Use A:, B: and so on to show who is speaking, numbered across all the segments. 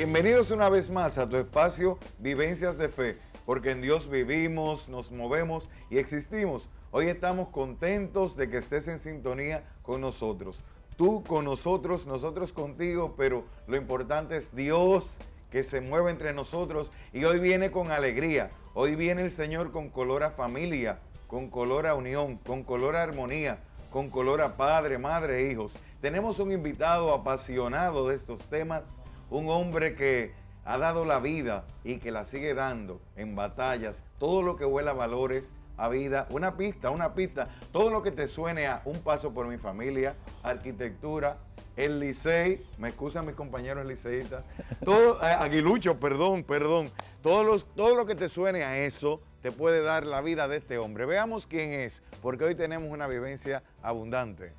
A: Bienvenidos una vez más a tu espacio Vivencias de Fe, porque en Dios vivimos, nos movemos y existimos. Hoy estamos contentos de que estés en sintonía con nosotros. Tú con nosotros, nosotros contigo, pero lo importante es Dios que se mueve entre nosotros y hoy viene con alegría. Hoy viene el Señor con color a familia, con color a unión, con color a armonía, con color a padre, madre e hijos. Tenemos un invitado apasionado de estos temas, un hombre que ha dado la vida y que la sigue dando en batallas, todo lo que huela a valores, a vida, una pista, una pista, todo lo que te suene a un paso por mi familia, arquitectura, el Licey, me excusan mis compañeros liceístas, todo, eh, Aguilucho, perdón, perdón, los, todo lo que te suene a eso te puede dar la vida de este hombre. Veamos quién es, porque hoy tenemos una vivencia abundante.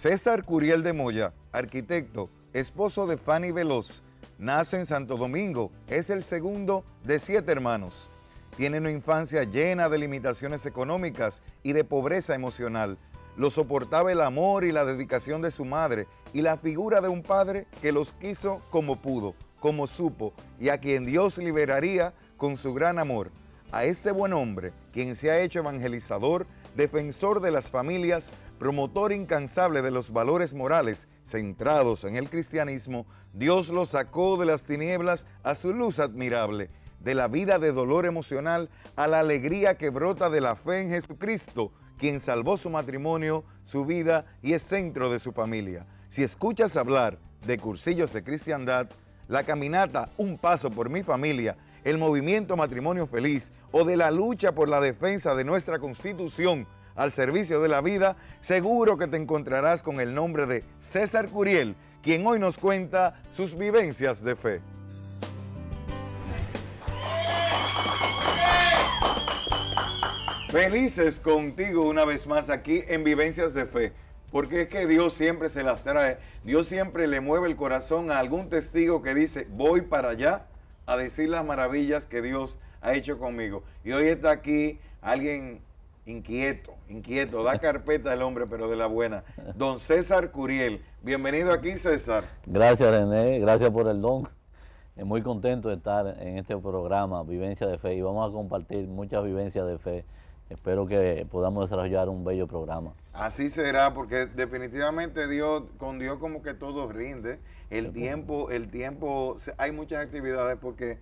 A: César Curiel de Moya, arquitecto, esposo de Fanny Veloz, nace en Santo Domingo, es el segundo de siete hermanos. Tiene una infancia llena de limitaciones económicas y de pobreza emocional. Lo soportaba el amor y la dedicación de su madre y la figura de un padre que los quiso como pudo, como supo y a quien Dios liberaría con su gran amor. A este buen hombre, quien se ha hecho evangelizador, defensor de las familias, promotor incansable de los valores morales centrados en el cristianismo, Dios lo sacó de las tinieblas a su luz admirable, de la vida de dolor emocional a la alegría que brota de la fe en Jesucristo, quien salvó su matrimonio, su vida y es centro de su familia. Si escuchas hablar de cursillos de cristiandad, la caminata Un Paso por mi familia, el movimiento Matrimonio Feliz o de la lucha por la defensa de nuestra Constitución al servicio de la vida, seguro que te encontrarás con el nombre de César Curiel, quien hoy nos cuenta sus vivencias de fe. Felices contigo una vez más aquí en Vivencias de Fe, porque es que Dios siempre se las trae, Dios siempre le mueve el corazón a algún testigo que dice, voy para allá a decir las maravillas que Dios ha hecho conmigo. Y hoy está aquí alguien inquieto, inquieto, da carpeta el hombre, pero de la buena. Don César Curiel, bienvenido aquí César.
B: Gracias René, gracias por el don. Muy contento de estar en este programa, Vivencia de Fe, y vamos a compartir muchas vivencias de fe espero que podamos desarrollar un bello programa.
A: Así será, porque definitivamente Dios, con Dios como que todo rinde. El tiempo, el tiempo, hay muchas actividades porque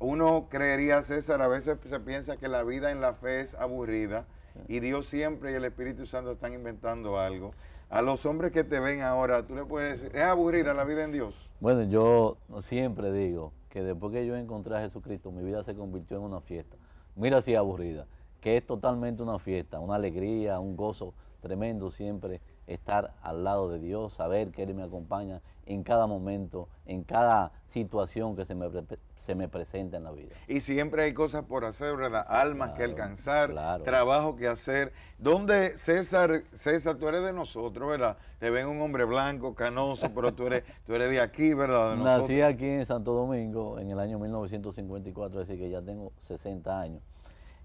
A: uno creería, César, a veces se piensa que la vida en la fe es aburrida y Dios siempre y el Espíritu Santo están inventando algo. A los hombres que te ven ahora, tú le puedes decir, ¿es aburrida la vida en Dios?
B: Bueno, yo siempre digo que después que yo encontré a Jesucristo, mi vida se convirtió en una fiesta. Mira si aburrida que es totalmente una fiesta, una alegría, un gozo tremendo siempre estar al lado de Dios, saber que Él me acompaña en cada momento, en cada situación que se me, se me presenta en la vida.
A: Y siempre hay cosas por hacer, ¿verdad? Almas que alcanzar, trabajo que hacer. ¿Dónde, César, César, tú eres de nosotros, ¿verdad? Te ven un hombre blanco, canoso, pero tú eres, tú eres de aquí, ¿verdad?
B: Nací aquí en Santo Domingo en el año 1954, es decir que ya tengo 60 años.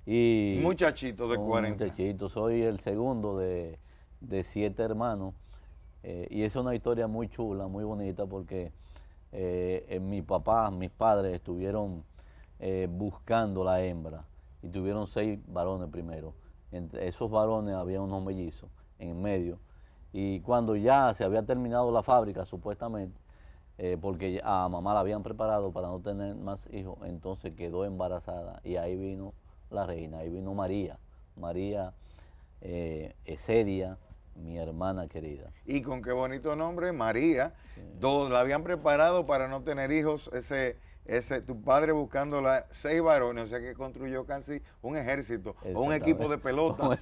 A: Y muchachito de 40.
B: Muchachito, soy el segundo de, siete hermanos. Eh, y es una historia muy chula, muy bonita, porque eh, mi papá, mis padres estuvieron eh, buscando la hembra y tuvieron seis varones primero. Entre esos varones había unos mellizos en medio. Y cuando ya se había terminado la fábrica, supuestamente, porque a mamá la habían preparado para no tener más hijos, entonces quedó embarazada y ahí vino la reina, ahí vino María, María eh, Esedia, mi hermana querida.
A: Y con qué bonito nombre, María. Dos, la habían preparado para no tener hijos, ese, ese, tu padre buscando seis varones, o sea que construyó casi un ejército, un equipo de pelota.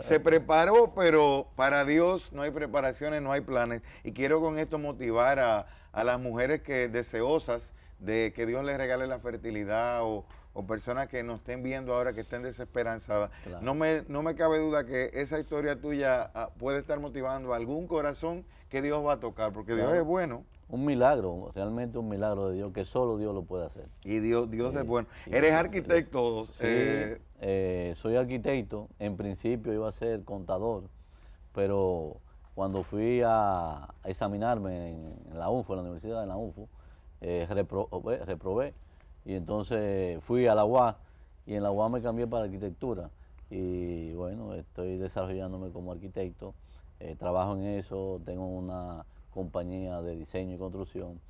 A: se preparó, pero para Dios no hay preparaciones, no hay planes. Y quiero con esto motivar a, a las mujeres que deseosas de que Dios les regale la fertilidad o, o personas que nos estén viendo ahora que estén desesperanzadas, no, me, no me cabe duda que esa historia tuya ah, puede estar motivando a algún corazón que Dios va a tocar, porque Dios es bueno.
B: Un milagro, realmente un milagro de Dios, que solo Dios lo puede hacer.
A: Y Dios, Dios es bueno. Eres arquitecto.
B: Sí, eh, eh, soy arquitecto, en principio iba a ser contador, pero cuando fui a, examinarme en, la UFO, en la Universidad de la UFO, eh, reprobé, y entonces fui a la UA y en la UA me cambié para arquitectura y bueno, estoy desarrollándome como arquitecto, eh, trabajo en eso, tengo una compañía de diseño y construcción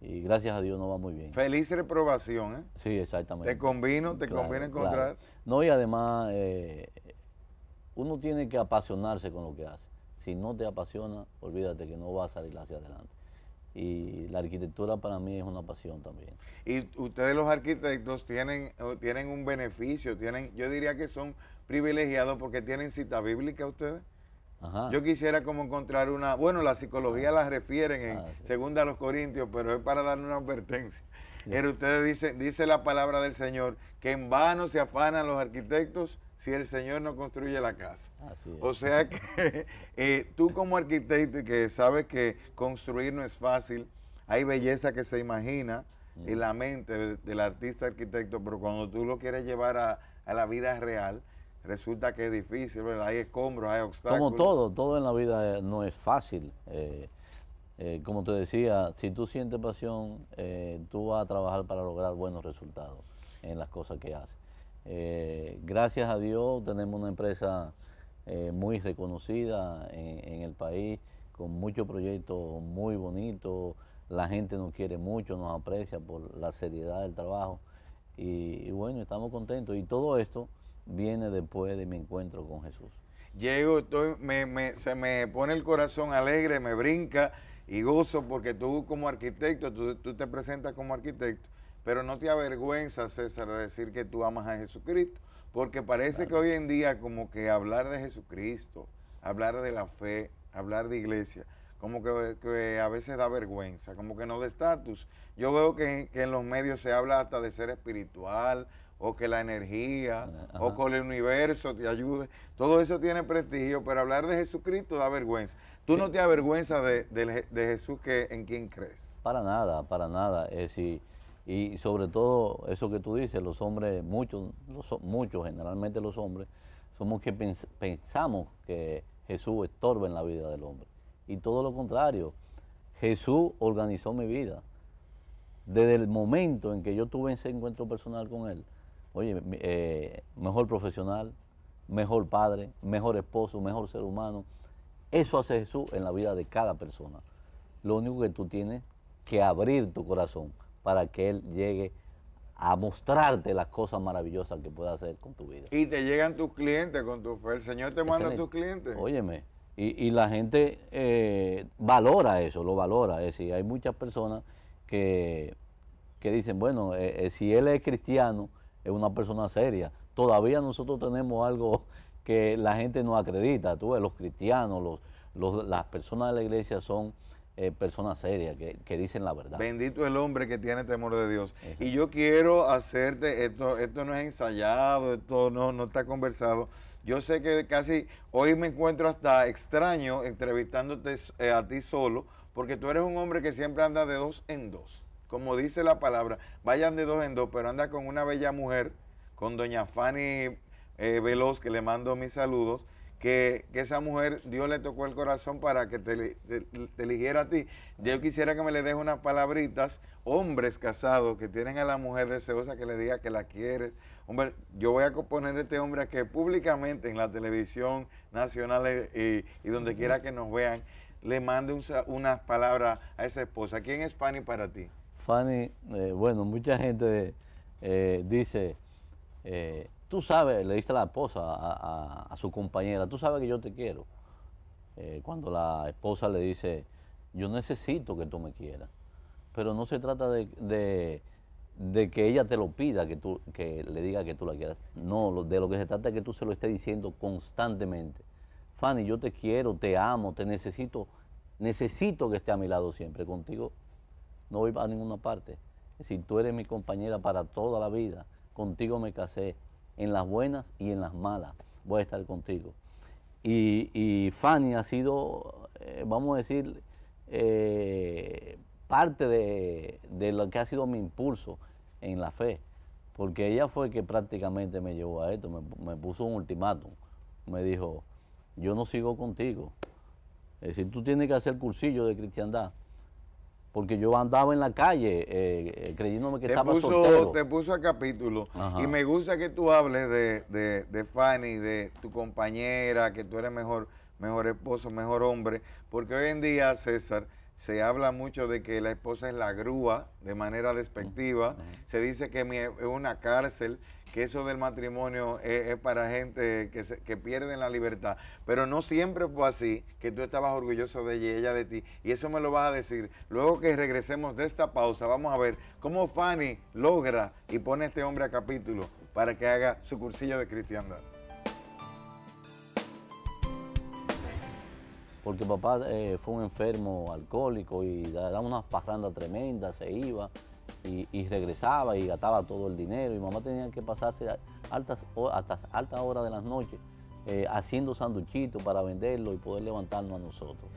B: y gracias a Dios nos va muy bien.
A: Feliz reprobación, ¿eh?
B: Sí, exactamente.
A: Te convino, te conviene encontrar.
B: No, y además eh, uno tiene que apasionarse con lo que hace. Si no te apasiona, olvídate que no va a salir hacia adelante. Y la arquitectura para mí es una pasión también.
A: Y ustedes los arquitectos tienen, tienen un beneficio, tienen, yo diría que son privilegiados porque tienen cita bíblica ustedes. Yo quisiera como encontrar una, bueno, la psicología la refieren en ah, segunda a los Corintios, pero es para darle una advertencia. Pero ustedes dicen, dice la palabra del Señor, que en vano se afanan los arquitectos si el Señor no construye la casa. O sea que eh, tú como arquitecto y que sabes que construir no es fácil, hay belleza que se imagina en la mente del artista arquitecto, pero cuando tú lo quieres llevar a, a la vida real, resulta que es difícil, hay escombros, hay obstáculos.
B: Como todo, todo en la vida no es fácil. Eh, eh, como te decía, si tú sientes pasión, eh, tú vas a trabajar para lograr buenos resultados en las cosas que haces. Gracias a Dios tenemos una empresa muy reconocida en, el país, con muchos proyectos muy bonitos, la gente nos quiere mucho, nos aprecia por la seriedad del trabajo. Y bueno, estamos contentos. Y todo esto viene después de mi encuentro con Jesús.
A: Llego, estoy, me, se me pone el corazón alegre, me brinca y gozo porque tú como arquitecto, tú, te presentas como arquitecto, pero no te avergüenza, César, de decir que tú amas a Jesucristo, porque parece que hoy en día como que hablar de Jesucristo, hablar de la fe, hablar de iglesia, como que, a veces da vergüenza, como que no de estatus. Yo veo que, que en los medios se habla hasta de ser espiritual, o que la energía, o que el universo te ayude. Todo eso tiene prestigio, pero hablar de Jesucristo da vergüenza. ¿Tú no te avergüenzas de, de, Jesús que, en quien crees?
B: Para nada, para nada. Es y, y sobre todo eso que tú dices, los hombres, muchos, muchos, generalmente los hombres, somos que pensamos que Jesús estorba en la vida del hombre. Y todo lo contrario, Jesús organizó mi vida. Desde el momento en que yo tuve ese encuentro personal con Él, oye, eh, mejor profesional, mejor padre, mejor esposo, mejor ser humano. Eso hace Jesús en la vida de cada persona. Lo único que tú tienes que abrir tu corazón para que Él llegue a mostrarte las cosas maravillosas que puede hacer con tu vida.
A: Y te llegan tus clientes con tu fe. El Señor te manda a tus clientes.
B: Óyeme, y, la gente eh, valora eso, lo valora. Es decir, hay muchas personas que, que dicen, bueno, eh, si Él es cristiano, es una persona seria. Todavía nosotros tenemos algo que la gente no acredita. Tú ves, los cristianos, los, las personas de la iglesia son eh, personas serias que, dicen la verdad.
A: Bendito el hombre que tiene temor de Dios. Y yo quiero hacerte, esto, esto no es ensayado, esto no, no está conversado. Yo sé que casi hoy me encuentro hasta extraño entrevistándote eh, a ti solo, porque tú eres un hombre que siempre anda de dos en dos como dice la palabra, vayan de dos en dos, pero anda con una bella mujer, con doña Fanny eh, Veloz, que le mando mis saludos, que, esa mujer, Dios le tocó el corazón para que te, eligiera a ti. Yo quisiera que me le deje unas palabritas, hombres casados que tienen a la mujer deseosa que le diga que la quieres. Hombre, yo voy a poner a este hombre a que públicamente en la televisión nacional eh, y, donde quiera que nos vean, le mande unas palabras a esa esposa. ¿Quién es Fanny para ti?
B: Fanny, eh, bueno, mucha gente eh, dice, eh, tú sabes, le a la esposa, a, su compañera, tú sabes que yo te quiero. cuando la esposa le dice, yo necesito que tú me quieras. Pero no se trata de, que ella te lo pida, que, tú, que le diga que tú la quieras. No, de lo que se trata es que tú se lo estés diciendo constantemente. Fanny, yo te quiero, te amo, te necesito, necesito que esté a mi lado siempre contigo no voy a ninguna parte. Si tú eres mi compañera para toda la vida, contigo me casé, en las buenas y en las malas, voy a estar contigo. Y, Fanny ha sido, eh, vamos a decir, eh, parte de, lo que ha sido mi impulso en la fe, porque ella fue que prácticamente me llevó a esto, me, me puso un ultimátum, me dijo, yo no sigo contigo, Es decir, tú tienes que hacer cursillo de cristiandad. Porque yo andaba en la calle eh, eh, creyéndome que
A: te
B: estaba
A: puso,
B: soltero.
A: Te puso a capítulo.
B: Ajá.
A: Y me gusta que tú hables de, de, de Fanny, de tu compañera, que tú eres mejor, mejor esposo, mejor hombre. Porque hoy en día, César, se habla mucho de que la esposa es la grúa de manera despectiva. Se dice que es una cárcel, que eso del matrimonio es, para gente que, se, que pierden la libertad. Pero no siempre fue así, que tú estabas orgulloso de ella y ella de ti. Y eso me lo vas a decir. Luego que regresemos de esta pausa, vamos a ver cómo Fanny logra y pone a este hombre a capítulo para que haga su cursillo de cristiandad.
B: porque papá eh, fue un enfermo alcohólico y da- daba unas parrandas tremendas, se iba y, regresaba y gastaba todo el dinero y mamá tenía que pasarse altas, hasta altas horas de las noches eh, haciendo sanduchitos para venderlo y poder levantarnos a nosotros.